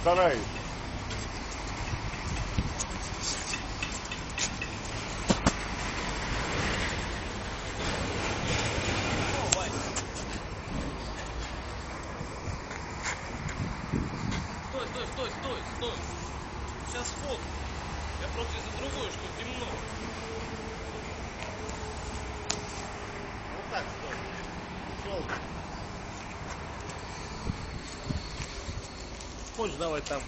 Стараюсь. Стой, стой, стой, стой, стой. Сейчас фото. Я просто из-за другой, что темно. Вот так стой. Щелк. Хочешь, давай там.